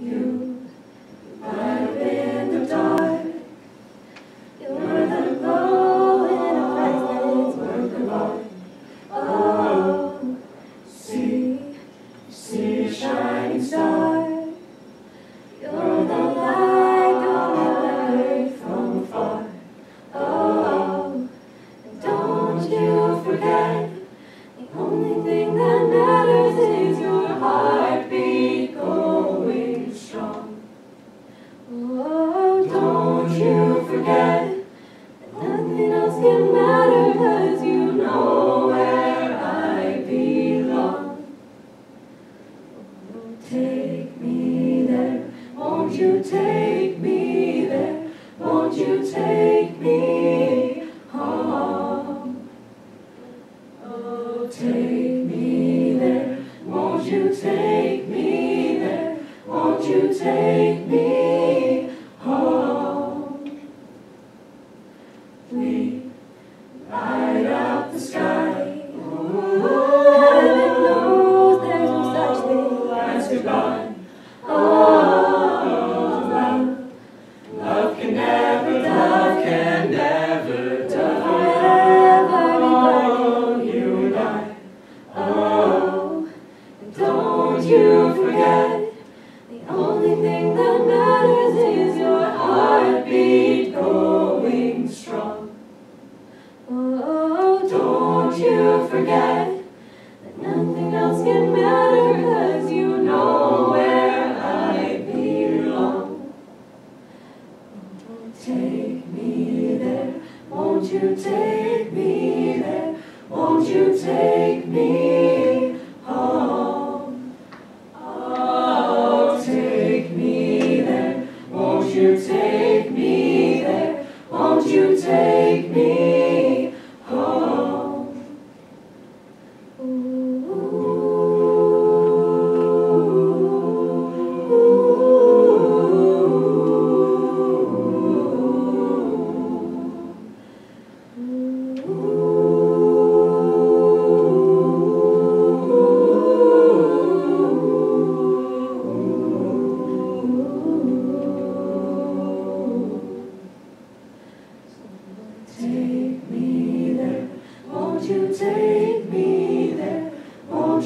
You light in the dark. You're the glow in a priceless work of art. Oh, see, see a shining star. Can matter 'cause you know where I belong. Oh, take me there, won't you take me there? Won't you take me home? Oh, take me there, won't you take me there? Won't you take you forget, the only thing that matters is your heartbeat going strong. Oh, don't you forget that nothing else can matter 'cause you know where I belong. Take me there, won't you take me there? Won't you take me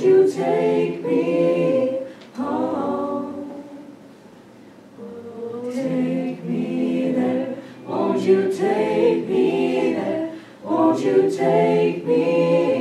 you take me home? Oh, take me there. Won't you take me there? Won't you take me